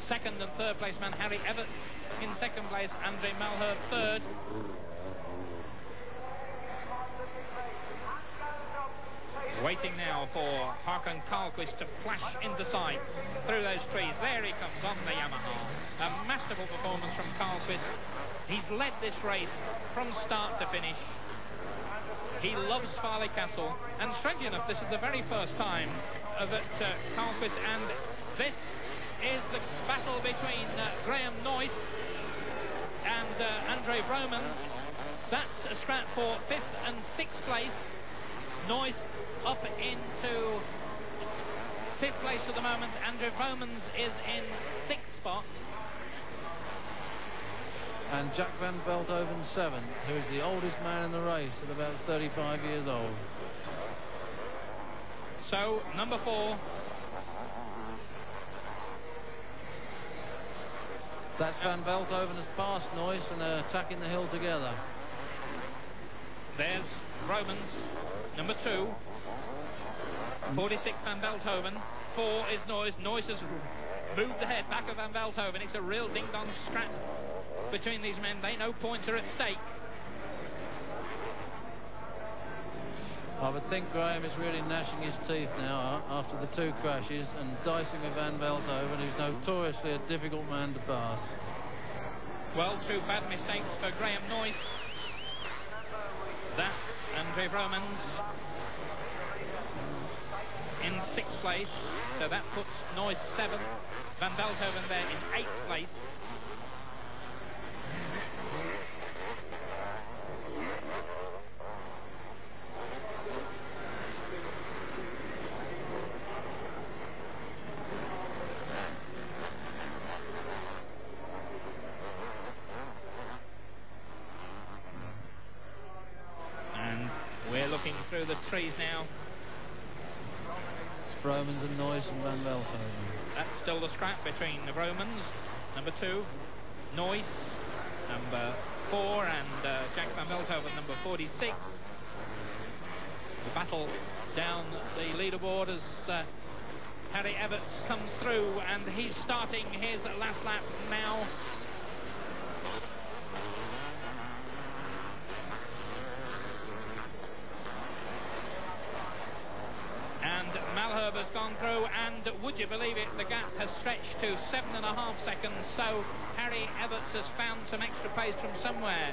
second and third place man Harry Everts in second place, Andre Malherbe third. Waiting now for Hakan Karlqvist to flash into sight through those trees. There he comes on the Yamaha. A masterful performance from Karlqvist. He's led this race from start to finish. He loves Farleigh Castle. And strangely enough, this is the very first time that uh, Karlqvist and this is the battle between uh, Graham Noyce and uh, Andre Vromans. That's a scrap for fifth and sixth place. Noyce up into fifth place at the moment. Andre Vromans is in sixth spot. And Jack van Veldhoven seventh, who is the oldest man in the race at about 35 years old. So, number four. That's Van Veldhoven has passed Noyce and they're attacking the hill together. There's Vromans, number two. 46 Van Veldhoven. Four is Noyce. Noyce has moved ahead back of Van Veldhoven. It's a real ding-dong scrap between these men. They know points are at stake. I would think Graham is really gnashing his teeth now after the two crashes and dicing with Van Veldhoven, who's notoriously a difficult man to pass. Well, two bad mistakes for Graham Noyce. That, Andre Vromans in sixth place, so that puts Noyce seventh. Van Veldhoven there in eighth place. Through the trees now. It's Vromans and Noyce and Van Veldhoven. That's still the scrap between the Vromans, number two, Noyce, number four, and uh, Jack Van Veldhoven, number 46. The battle down the leaderboard as uh, Harry Everts comes through, and he's starting his last lap now. Malherbe has gone through, and would you believe it, the gap has stretched to seven and a half seconds, so Harry Everts has found some extra pace from somewhere,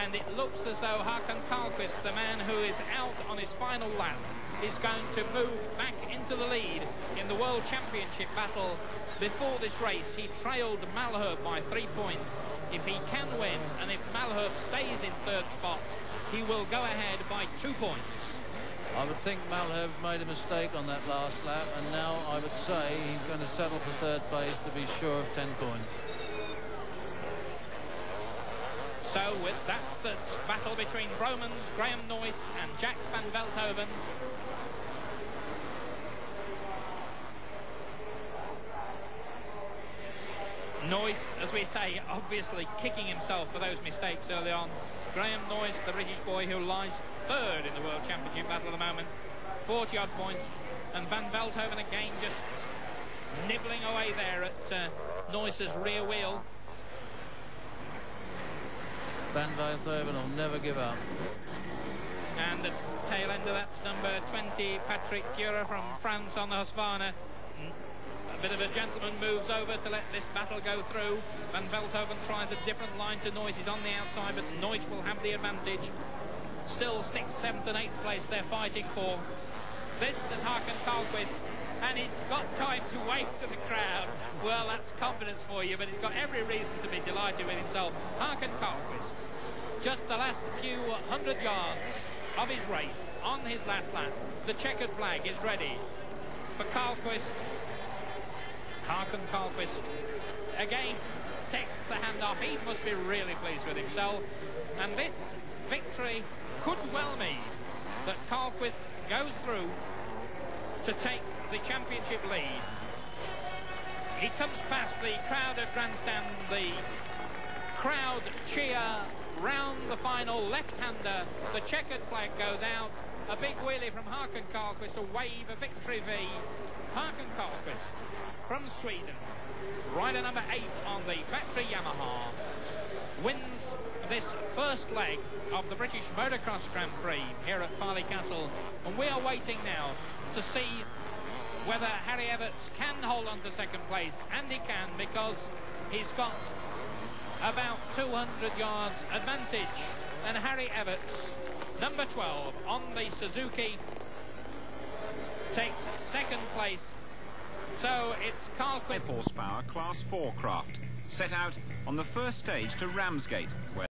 and it looks as though Hakan Karlqvist, the man who is out on his final lap, is going to move back into the lead in the World Championship battle. Before this race, he trailed Malherbe by three points. If he can win, and if Malherbe stays in third spot, he will go ahead by two points. I would think Malherbe's made a mistake on that last lap, and now I would say he's going to settle for third place to be sure of 10 points. So with that's the battle between Vromans, Graham Noyce and Jack van Veldhoven. Noyce, as we say, obviously kicking himself for those mistakes early on. Graham Noyce, the British boy who lies third in the World Championship battle at the moment, 40 odd points. And Van Veldhoven again just nibbling away there at uh, Noyce's rear wheel. Van Veldhoven will never give up. And the tail end of that's number 20, Patrick Fiora from France on the Husqvarna. A bit of a gentleman moves over to let this battle go through. Van Veldhoven tries a different line to Noyce. He's on the outside, but Noyce will have the advantage. Still sixth, seventh and eighth place they're fighting for. This is Hakan Karlqvist, and he's got time to wave to the crowd. Well, that's confidence for you, but he's got every reason to be delighted with himself. Hakan Karlqvist, just the last few hundred yards of his race on his last lap. The checkered flag is ready for Karlqvist Hakan Karlqvist again takes the hand off. He must be really pleased with himself. And this victory could well mean that Karlqvist goes through to take the championship lead. He comes past the crowd at Grandstand. The crowd cheer round the final left-hander. The checkered flag goes out. A big wheelie from Hakan Karlqvist, a wave, a victory V. Hakan Karlqvist from Sweden. Rider number eight on the factory Yamaha wins this first leg of the British Motocross Grand Prix here at Farleigh Castle. And we are waiting now to see whether Harry Everts can hold on to second place. And he can because he's got about 200 yards advantage. And Harry Everts, number 12 on the Suzuki, takes second place. So it's Karlqvist. horsepower Class 4 craft, set out on the first stage to Ramsgate, where